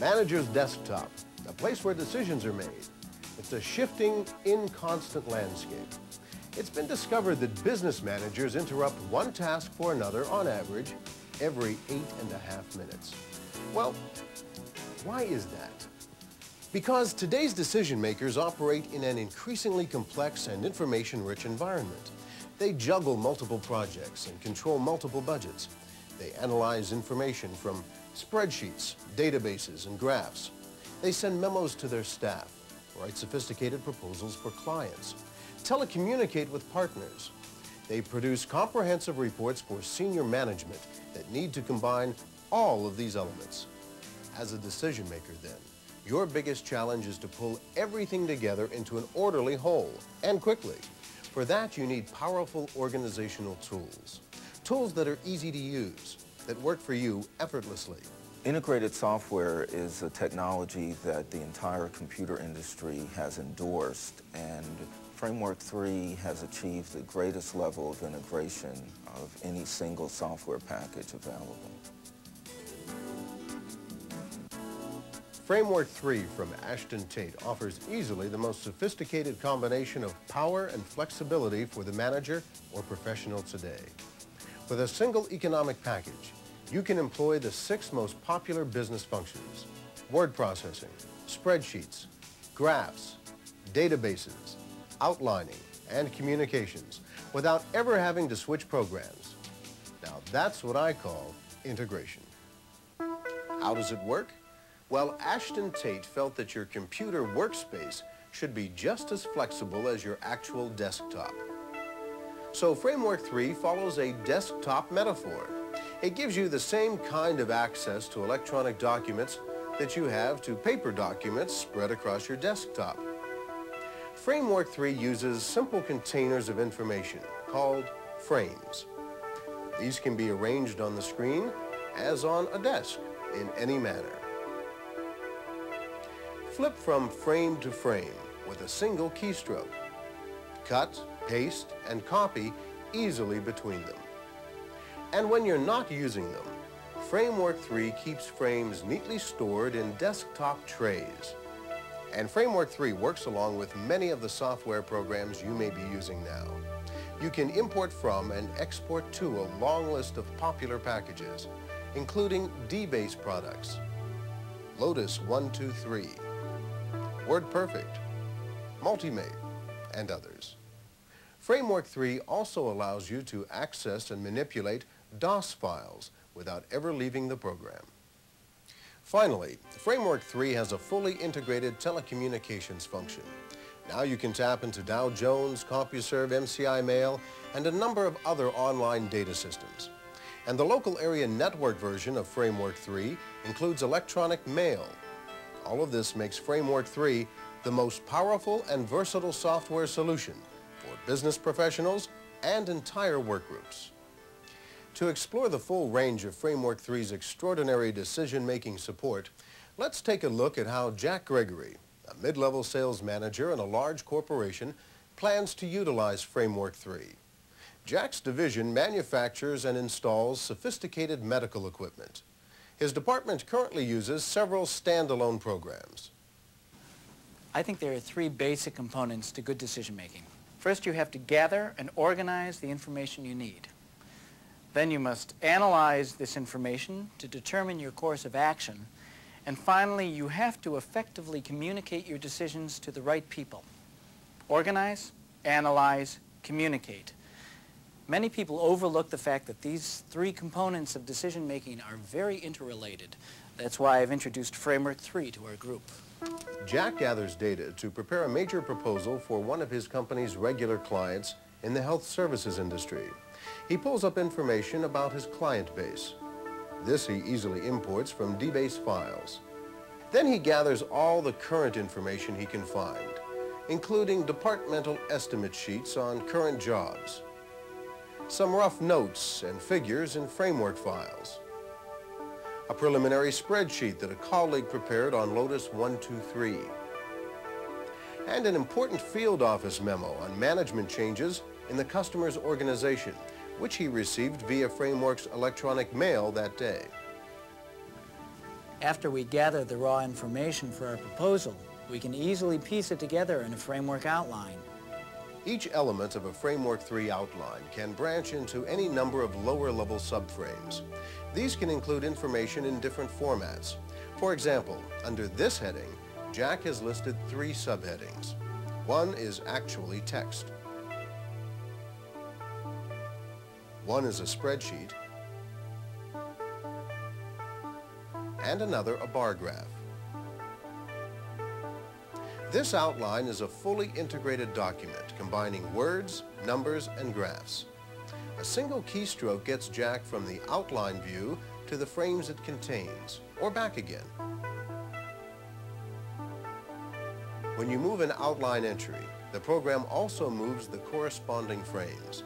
manager's desktop, a place where decisions are made. It's a shifting, inconstant landscape. It's been discovered that business managers interrupt one task for another on average every eight and a half minutes. Well, why is that? Because today's decision makers operate in an increasingly complex and information-rich environment. They juggle multiple projects and control multiple budgets. They analyze information from spreadsheets, databases, and graphs. They send memos to their staff, write sophisticated proposals for clients, telecommunicate with partners. They produce comprehensive reports for senior management that need to combine all of these elements. As a decision maker then, your biggest challenge is to pull everything together into an orderly whole, and quickly. For that, you need powerful organizational tools. Tools that are easy to use, that work for you effortlessly. Integrated software is a technology that the entire computer industry has endorsed, and Framework 3 has achieved the greatest level of integration of any single software package available. Framework 3 from Ashton Tate offers easily the most sophisticated combination of power and flexibility for the manager or professional today. With a single economic package, you can employ the six most popular business functions, word processing, spreadsheets, graphs, databases, outlining, and communications without ever having to switch programs. Now that's what I call integration. How does it work? Well, Ashton Tate felt that your computer workspace should be just as flexible as your actual desktop. So Framework 3 follows a desktop metaphor. It gives you the same kind of access to electronic documents that you have to paper documents spread across your desktop. Framework 3 uses simple containers of information called frames. These can be arranged on the screen as on a desk in any manner. Flip from frame to frame with a single keystroke. Cut, paste, and copy easily between them. And when you're not using them, Framework 3 keeps frames neatly stored in desktop trays. And Framework 3 works along with many of the software programs you may be using now. You can import from and export to a long list of popular packages, including DBase products, Lotus 123, WordPerfect, Multimate, and others. Framework 3 also allows you to access and manipulate DOS files without ever leaving the program. Finally, Framework 3 has a fully integrated telecommunications function. Now you can tap into Dow Jones, CompuServe, MCI Mail, and a number of other online data systems. And the local area network version of Framework 3 includes electronic mail, all of this makes Framework 3 the most powerful and versatile software solution business professionals and entire workgroups. To explore the full range of Framework 3's extraordinary decision-making support, let's take a look at how Jack Gregory, a mid-level sales manager in a large corporation, plans to utilize Framework 3. Jack's division manufactures and installs sophisticated medical equipment. His department currently uses several standalone programs. I think there are three basic components to good decision making. First, you have to gather and organize the information you need. Then you must analyze this information to determine your course of action. And finally, you have to effectively communicate your decisions to the right people. Organize, analyze, communicate. Many people overlook the fact that these three components of decision making are very interrelated. That's why I've introduced Framework 3 to our group. Jack gathers data to prepare a major proposal for one of his company's regular clients in the health services industry. He pulls up information about his client base. This he easily imports from DBase files. Then he gathers all the current information he can find, including departmental estimate sheets on current jobs, some rough notes and figures in framework files, a preliminary spreadsheet that a colleague prepared on Lotus 123, and an important field office memo on management changes in the customer's organization, which he received via Framework's electronic mail that day. After we gather the raw information for our proposal, we can easily piece it together in a framework outline. Each element of a Framework 3 outline can branch into any number of lower-level subframes. These can include information in different formats. For example, under this heading, Jack has listed three subheadings. One is actually text. One is a spreadsheet, and another a bar graph. This outline is a fully integrated document combining words, numbers, and graphs. A single keystroke gets Jack from the outline view to the frames it contains, or back again. When you move an outline entry, the program also moves the corresponding frames.